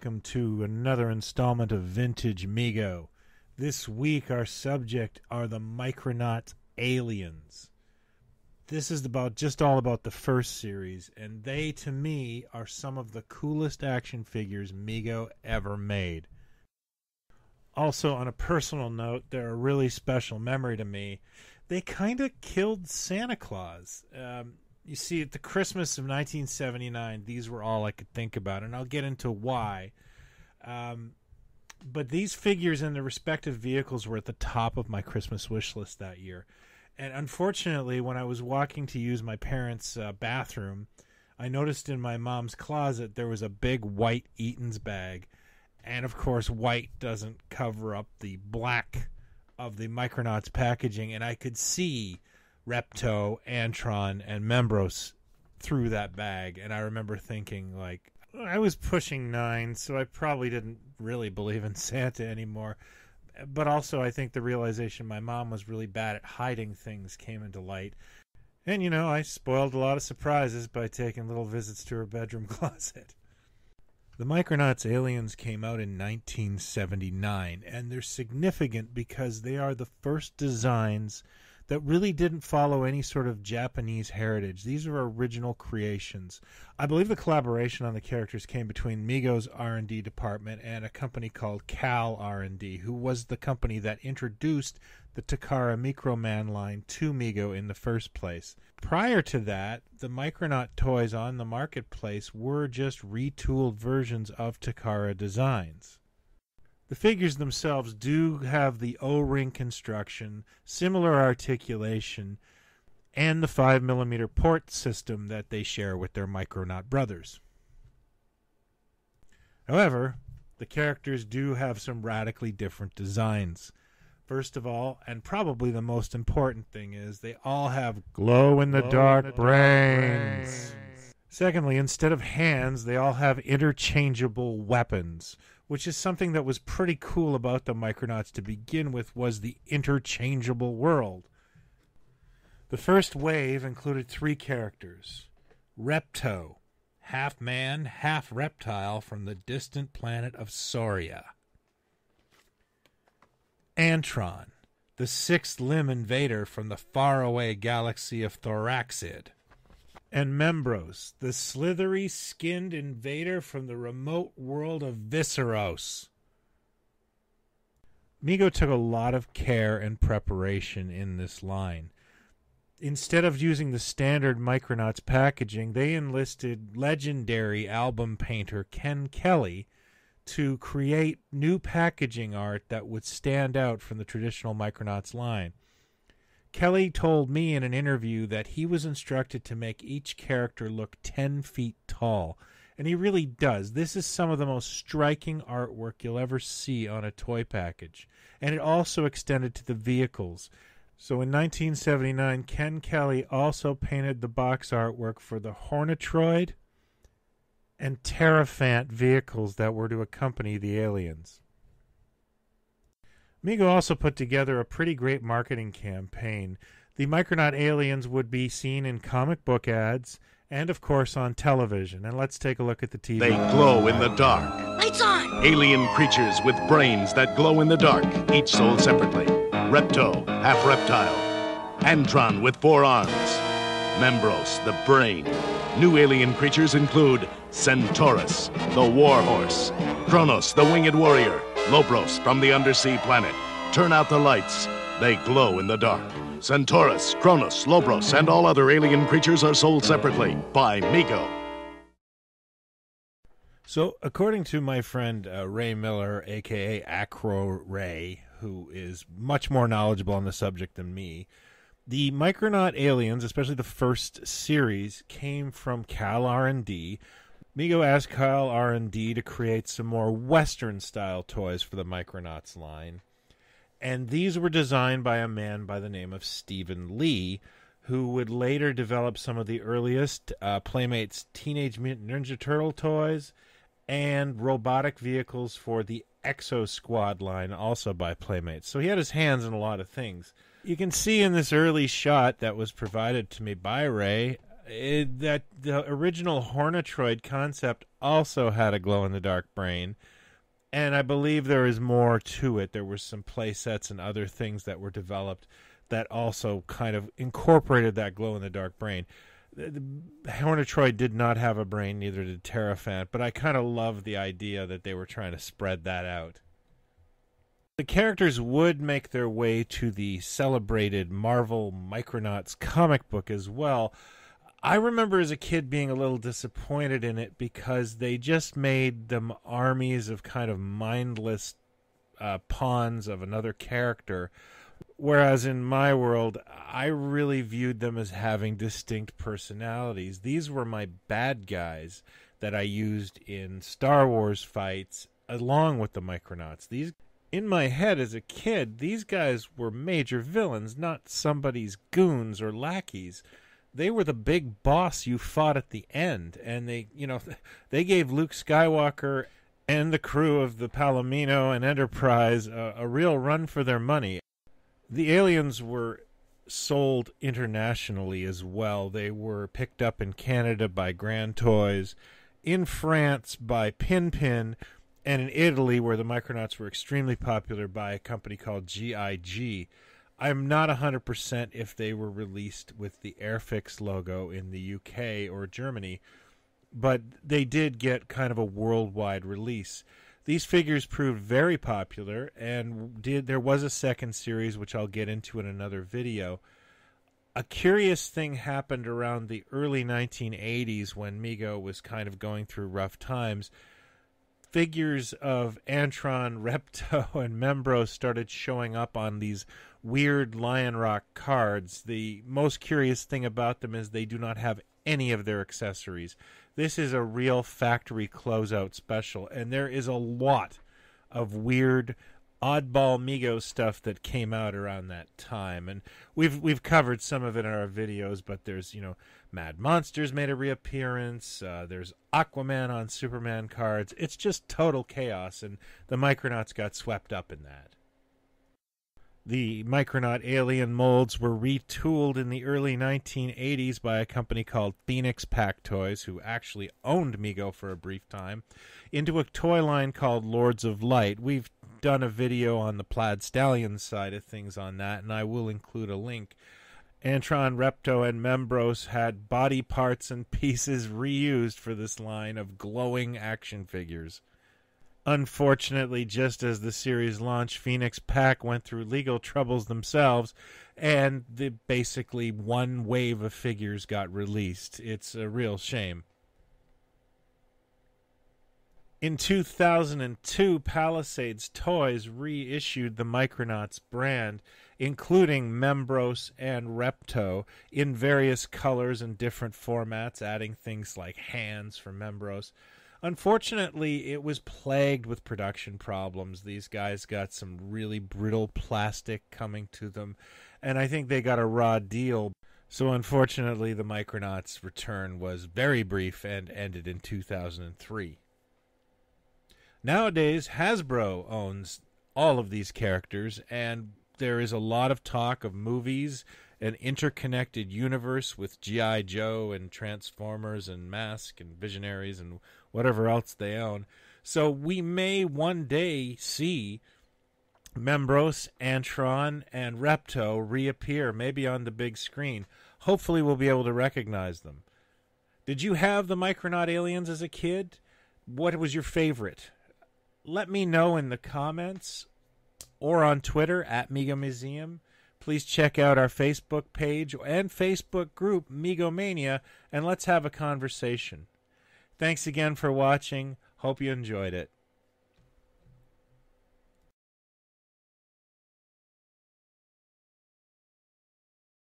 welcome to another installment of Vintage Mego. This week, our subject are the Micronauts aliens. This is about just all about the first series, and they, to me, are some of the coolest action figures Mego ever made. Also, on a personal note, they're a really special memory to me. They kind of killed Santa Claus. Um, you see, at the Christmas of 1979, these were all I could think about, and I'll get into why. Um, but these figures and their respective vehicles were at the top of my Christmas wish list that year. And unfortunately, when I was walking to use my parents' uh, bathroom, I noticed in my mom's closet there was a big white Eaton's bag. And of course, white doesn't cover up the black of the Micronauts packaging. And I could see Repto, Antron, and Membros through that bag. And I remember thinking, like, I was pushing nine, so I probably didn't really believe in Santa anymore. But also, I think the realization my mom was really bad at hiding things came into light. And, you know, I spoiled a lot of surprises by taking little visits to her bedroom closet. The Micronauts Aliens came out in 1979, and they're significant because they are the first designs that really didn't follow any sort of Japanese heritage. These are original creations. I believe the collaboration on the characters came between Mego's R&D department and a company called Cal R&D, who was the company that introduced the Takara Microman line to Mego in the first place. Prior to that, the Micronaut toys on the marketplace were just retooled versions of Takara designs. The figures themselves do have the O-ring construction, similar articulation, and the 5mm port system that they share with their Micronaut brothers. However, the characters do have some radically different designs. First of all, and probably the most important thing is they all have glow in the dark brains. Secondly, instead of hands, they all have interchangeable weapons, which is something that was pretty cool about the Micronauts to begin with was the interchangeable world. The first wave included three characters. Repto, half man, half reptile from the distant planet of Sauria. Antron, the sixth limb invader from the faraway galaxy of Thoraxid and Membros, the slithery skinned invader from the remote world of Visceros. Mego took a lot of care and preparation in this line. Instead of using the standard Micronauts packaging, they enlisted legendary album painter Ken Kelly to create new packaging art that would stand out from the traditional Micronauts line. Kelly told me in an interview that he was instructed to make each character look 10 feet tall. And he really does. This is some of the most striking artwork you'll ever see on a toy package. And it also extended to the vehicles. So in 1979, Ken Kelly also painted the box artwork for the Hornetroid and Terrafant vehicles that were to accompany the aliens. Mego also put together a pretty great marketing campaign. The Micronaut aliens would be seen in comic book ads and, of course, on television. And let's take a look at the TV. They glow in the dark. Lights on! Alien creatures with brains that glow in the dark, each sold separately. Repto, half reptile. Antron with four arms. Membros, the brain. New alien creatures include Centaurus, the warhorse. Kronos, the winged warrior. Lobros from the undersea planet. Turn out the lights. They glow in the dark. Centaurus, Kronos, Lobros, and all other alien creatures are sold separately by Mego. So, according to my friend uh, Ray Miller, aka Acro Ray, who is much more knowledgeable on the subject than me, the Micronaut aliens, especially the first series, came from Cal R&D, Mego asked Kyle R&D to create some more Western-style toys for the Micronauts line. And these were designed by a man by the name of Stephen Lee, who would later develop some of the earliest uh, Playmates Teenage Mutant Ninja Turtle toys and robotic vehicles for the Exo Squad line, also by Playmates. So he had his hands in a lot of things. You can see in this early shot that was provided to me by Ray it, that the original Hornetroid concept also had a glow in the dark brain, and I believe there is more to it. There were some play sets and other things that were developed that also kind of incorporated that glow in the dark brain. The, the Hornetroid did not have a brain, neither did Terrafant, but I kind of love the idea that they were trying to spread that out. The characters would make their way to the celebrated Marvel Micronauts comic book as well. I remember as a kid being a little disappointed in it because they just made them armies of kind of mindless uh, pawns of another character. Whereas in my world, I really viewed them as having distinct personalities. These were my bad guys that I used in Star Wars fights along with the Micronauts. These in my head as a kid, these guys were major villains, not somebody's goons or lackeys. They were the big boss you fought at the end, and they, you know, they gave Luke Skywalker and the crew of the Palomino and Enterprise a, a real run for their money. The aliens were sold internationally as well. They were picked up in Canada by Grand Toys, in France by Pin Pin, and in Italy, where the Micronauts were extremely popular by a company called GIG. I'm not 100% if they were released with the Airfix logo in the UK or Germany, but they did get kind of a worldwide release. These figures proved very popular and did there was a second series which I'll get into in another video. A curious thing happened around the early 1980s when Mego was kind of going through rough times figures of Antron, Repto, and Membro started showing up on these weird Lion Rock cards. The most curious thing about them is they do not have any of their accessories. This is a real factory closeout special, and there is a lot of weird oddball Mego stuff that came out around that time, and we've we've covered some of it in our videos. But there's you know Mad Monsters made a reappearance. Uh, there's Aquaman on Superman cards. It's just total chaos, and the Micronauts got swept up in that. The Micronaut alien molds were retooled in the early 1980s by a company called Phoenix Pack Toys, who actually owned Mego for a brief time, into a toy line called Lords of Light. We've done a video on the Plaid Stallion side of things on that, and I will include a link. Antron, Repto, and Membros had body parts and pieces reused for this line of glowing action figures. Unfortunately, just as the series launched, Phoenix Pack went through legal troubles themselves, and the basically one wave of figures got released. It's a real shame. In 2002, Palisades Toys reissued the Micronauts brand, including Membros and Repto, in various colors and different formats, adding things like hands for Membros. Unfortunately, it was plagued with production problems. These guys got some really brittle plastic coming to them, and I think they got a raw deal. So, unfortunately, the Micronauts' return was very brief and ended in 2003. Nowadays, Hasbro owns all of these characters, and there is a lot of talk of movies, an interconnected universe with G.I. Joe and Transformers and Mask and Visionaries and whatever else they own. So we may one day see Membros, Antron, and Repto reappear, maybe on the big screen. Hopefully, we'll be able to recognize them. Did you have the Micronaut aliens as a kid? What was your favorite? let me know in the comments or on Twitter at Mego Museum. Please check out our Facebook page and Facebook group, Megomania, and let's have a conversation. Thanks again for watching. Hope you enjoyed it.